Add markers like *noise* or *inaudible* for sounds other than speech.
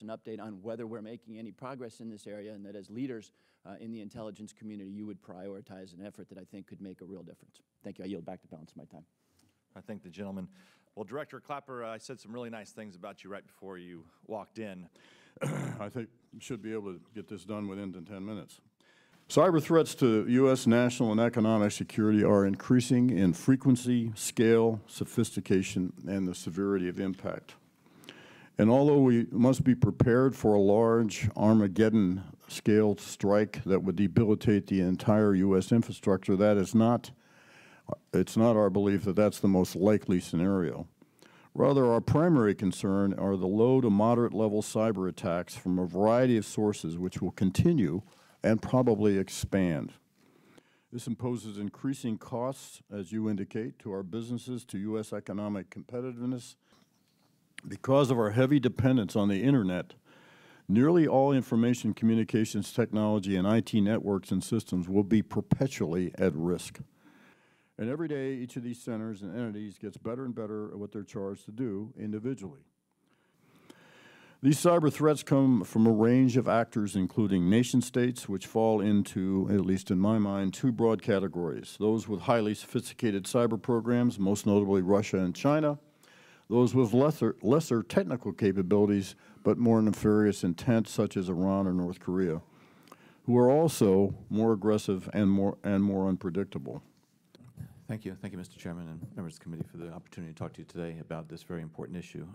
an update on whether we're making any progress in this area, and that as leaders uh, in the intelligence community, you would prioritize an effort that I think could make a real difference. Thank you. I yield back the balance of my time. I thank the gentleman. Well, Director Clapper, uh, I said some really nice things about you right before you walked in. *clears throat* I think we should be able to get this done within 10 minutes. Cyber threats to U.S. national and economic security are increasing in frequency, scale, sophistication, and the severity of impact. And although we must be prepared for a large Armageddon-scale strike that would debilitate the entire U.S. infrastructure, that is not, it's not our belief that that's the most likely scenario. Rather, our primary concern are the low to moderate level cyber attacks from a variety of sources which will continue and probably expand. This imposes increasing costs, as you indicate, to our businesses, to U.S. economic competitiveness. Because of our heavy dependence on the internet, nearly all information communications technology and IT networks and systems will be perpetually at risk. And every day, each of these centers and entities gets better and better at what they're charged to do individually. These cyber threats come from a range of actors, including nation states, which fall into, at least in my mind, two broad categories. Those with highly sophisticated cyber programs, most notably Russia and China. Those with lesser, lesser technical capabilities, but more nefarious intent, such as Iran or North Korea, who are also more aggressive and more, and more unpredictable. Thank you. Thank you, Mr. Chairman and members of the committee for the opportunity to talk to you today about this very important issue.